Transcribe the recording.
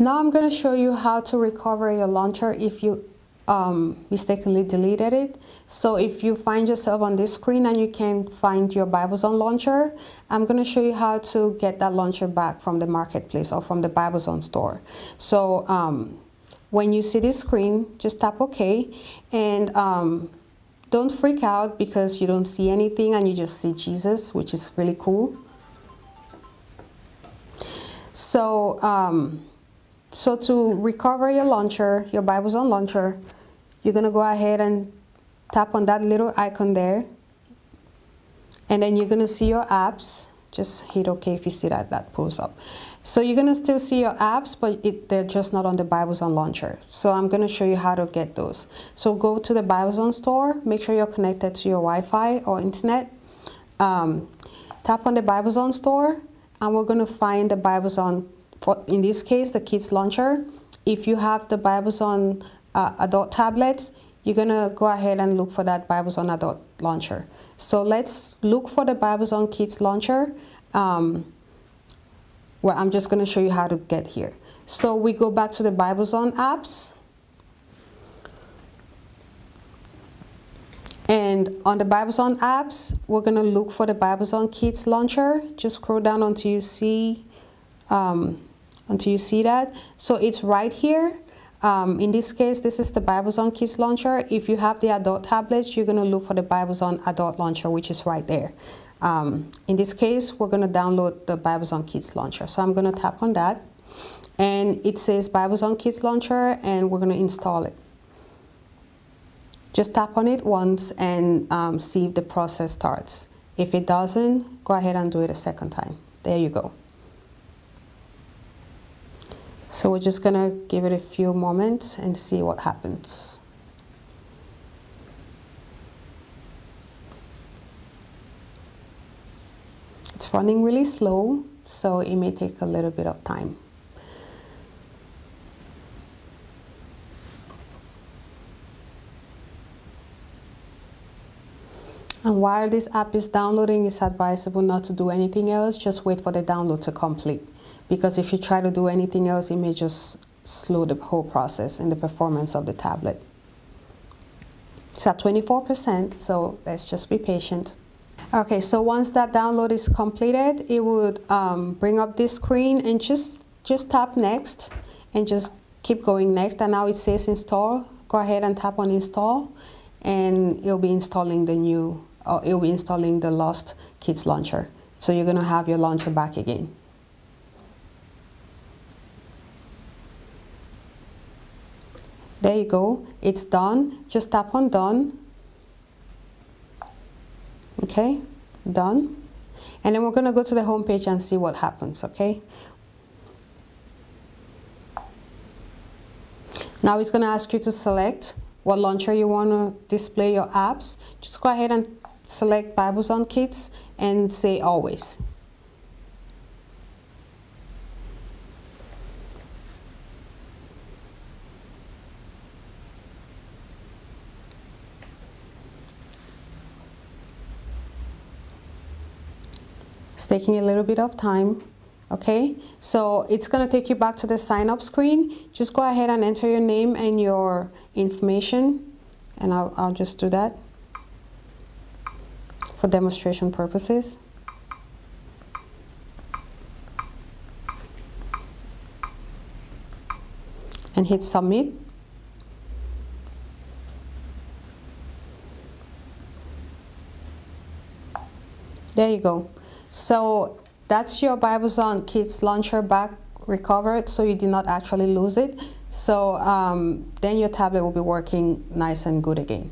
Now I'm going to show you how to recover your launcher if you um, mistakenly deleted it. So if you find yourself on this screen and you can't find your Biblezon launcher, I'm going to show you how to get that launcher back from the marketplace or from the Biblezon store. So um, when you see this screen, just tap OK and um, don't freak out because you don't see anything and you just see Jesus, which is really cool. So, um, so to recover your launcher, your Biblezon launcher, you're going to go ahead and tap on that little icon there. And then you're going to see your apps. Just hit OK if you see that, that pulls up. So you're going to still see your apps, but it, they're just not on the Biblezon launcher. So I'm going to show you how to get those. So go to the Biblezon store. Make sure you're connected to your Wi-Fi or internet. Um, tap on the Biblezon store, and we're going to find the Biblezon, for, in this case, the Kids launcher. If you have the Biblezon uh, adult tablets, you're going to go ahead and look for that Biblezon adult launcher. So let's look for the Biblezon Kids launcher. Um, well, I'm just going to show you how to get here. So we go back to the Biblezon apps. And on the Biblezon apps, we're going to look for the Biblezon Kids launcher. Just scroll down until you see um, until you see that. So it's right here. Um, in this case, this is the Biblezon Kids launcher. If you have the adult tablets, you're going to look for the Biblezon adult launcher, which is right there. Um, in this case, we're going to download the Biblezon Kids launcher. So I'm going to tap on that. And it says Biblezon Kids launcher, and we're going to install it. Just tap on it once and um, see if the process starts. If it doesn't, go ahead and do it a second time. There you go. So we're just gonna give it a few moments and see what happens. It's running really slow, so it may take a little bit of time. And while this app is downloading, it's advisable not to do anything else, just wait for the download to complete because if you try to do anything else, it may just slow the whole process and the performance of the tablet. It's at 24%, so let's just be patient. Okay, so once that download is completed, it would um, bring up this screen and just, just tap next and just keep going next. And now it says install. Go ahead and tap on install and it'll be installing the new, or it'll be installing the lost Kids launcher. So you're gonna have your launcher back again. There you go. It's done. Just tap on done. Okay, done. And then we're to go to the home page and see what happens, okay? Now it's to ask you to select what launcher you want to display your apps. Just go ahead and select Biblezon Kids and say always. It's taking a little bit of time. Okay, so it's going to take you back to the sign up screen. Just go ahead and enter your name and your information. And I'll, I'll just do that for demonstration purposes. And hit submit. There you go. So that's your Biblezon Kids launcher back recovered so you did not actually lose it. So um, then your tablet will be working nice and good again.